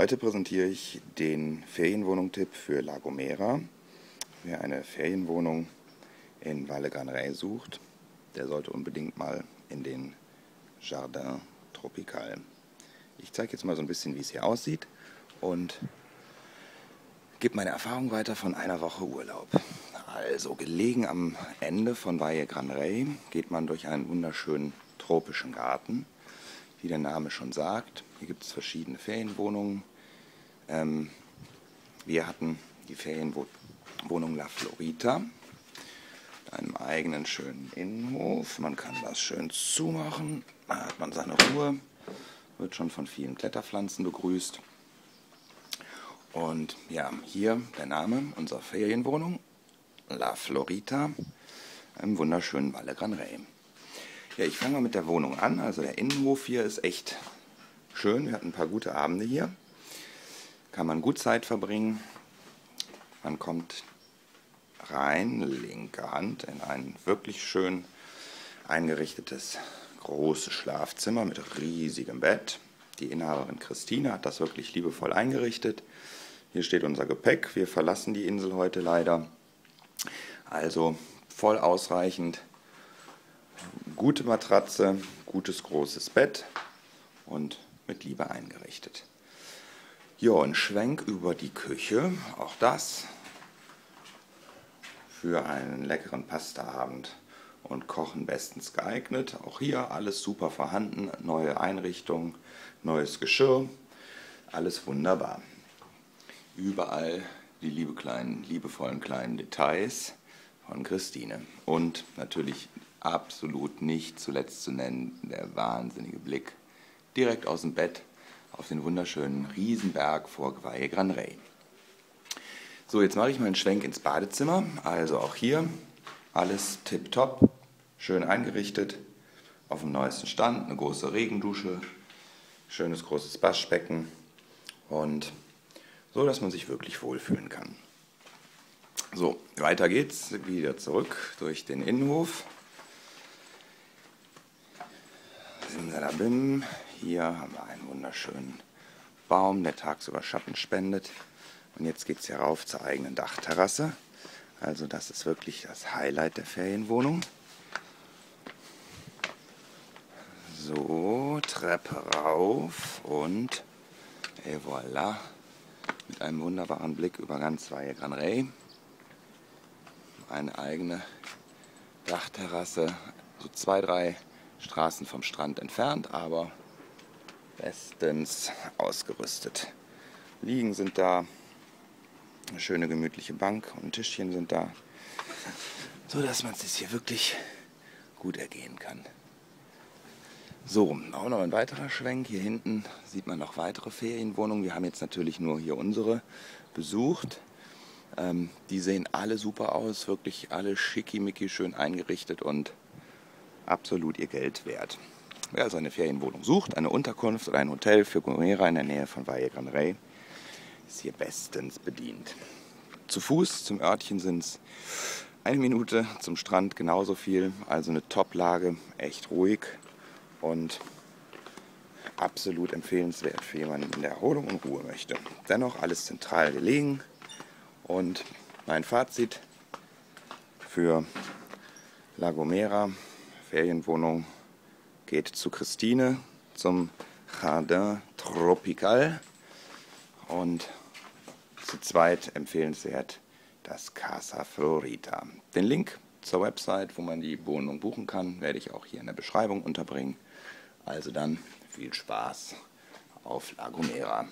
Heute präsentiere ich den Ferienwohnungtipp für La Gomera. Wer eine Ferienwohnung in Valle Gran Rey sucht, der sollte unbedingt mal in den Jardin Tropical. Ich zeige jetzt mal so ein bisschen, wie es hier aussieht und gebe meine Erfahrung weiter von einer Woche Urlaub. Also gelegen am Ende von Valle Gran Rey geht man durch einen wunderschönen tropischen Garten. Wie der Name schon sagt, hier gibt es verschiedene Ferienwohnungen. Ähm, wir hatten die Ferienwohnung La Florita mit einem eigenen schönen Innenhof. Man kann das schön zumachen, da hat man seine Ruhe, wird schon von vielen Kletterpflanzen begrüßt. Und ja, hier der Name unserer Ferienwohnung, La Florita, im wunderschönen Valle Gran Rey. Ja, ich fange mal mit der Wohnung an. Also der Innenhof hier ist echt schön. Wir hatten ein paar gute Abende hier. Kann man gut Zeit verbringen. Man kommt rein, linke Hand, in ein wirklich schön eingerichtetes großes Schlafzimmer mit riesigem Bett. Die Inhaberin Christine hat das wirklich liebevoll eingerichtet. Hier steht unser Gepäck. Wir verlassen die Insel heute leider. Also voll ausreichend. Gute Matratze, gutes großes Bett und mit Liebe eingerichtet. Ja, ein Schwenk über die Küche, auch das für einen leckeren Pastaabend und Kochen bestens geeignet. Auch hier alles super vorhanden, neue Einrichtung, neues Geschirr, alles wunderbar. Überall die liebe kleinen, liebevollen kleinen Details von Christine. Und natürlich absolut nicht zuletzt zu nennen der wahnsinnige Blick direkt aus dem Bett auf den wunderschönen Riesenberg vor Gwaye Gran Rey. So, jetzt mache ich mal einen Schwenk ins Badezimmer. Also auch hier alles tipptopp, schön eingerichtet, auf dem neuesten Stand, eine große Regendusche, schönes großes Waschbecken und so dass man sich wirklich wohlfühlen kann. So, weiter geht's, wieder zurück durch den Innenhof. Simsalabim, hier haben wir einen wunderschönen Baum, der tagsüber Schatten spendet. Und jetzt geht es hier rauf zur eigenen Dachterrasse. Also das ist wirklich das Highlight der Ferienwohnung. So, Treppe rauf und et voilà mit einem wunderbaren Blick über ganz Valle Gran Rey. Eine eigene Dachterrasse, so zwei, drei Straßen vom Strand entfernt, aber bestens ausgerüstet. Liegen sind da, eine schöne gemütliche Bank und Tischchen sind da, so dass man es hier wirklich gut ergehen kann. So, auch noch ein weiterer Schwenk. Hier hinten sieht man noch weitere Ferienwohnungen. Wir haben jetzt natürlich nur hier unsere besucht. Ähm, die sehen alle super aus, wirklich alle schickimicki schön eingerichtet und absolut ihr Geld wert. Wer also eine Ferienwohnung sucht, eine Unterkunft oder ein Hotel für Gomera in der Nähe von Valle Gran Rey, ist hier bestens bedient. Zu Fuß zum Örtchen sind es eine Minute, zum Strand genauso viel, also eine Top-Lage, echt ruhig und absolut empfehlenswert für jemanden, in der Erholung und Ruhe möchte. Dennoch alles zentral gelegen und mein Fazit für La Gomera, Ferienwohnung, geht zu Christine zum Jardin Tropical und zu zweit empfehlenswert das Casa Florita. Den Link zur Website, wo man die Wohnung buchen kann, werde ich auch hier in der Beschreibung unterbringen. Also dann viel Spaß auf La Gomera.